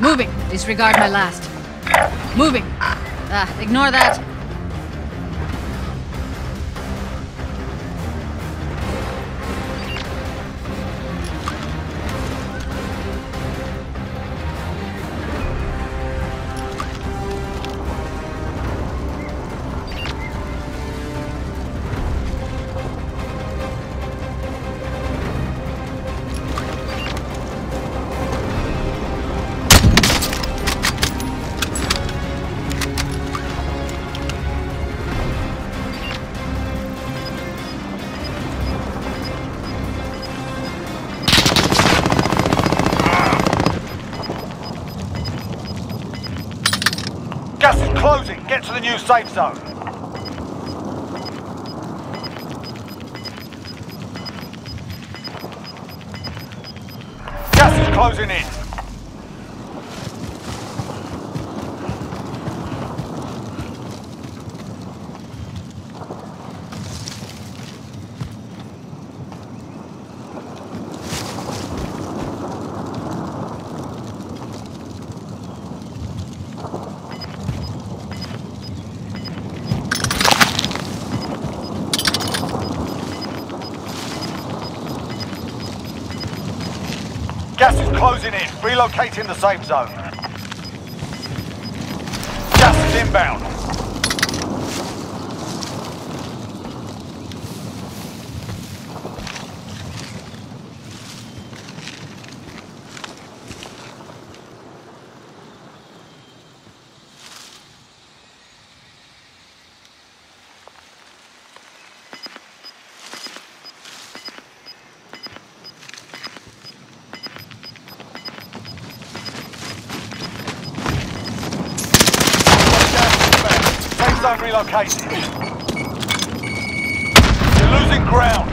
Moving. Disregard my last. Moving. Ah, ignore that. Gas is closing. Get to the new safe zone. Gas is closing in. Gas is closing in. Relocating the safe zone. Gas is inbound. Safe zone relocated. You're losing ground.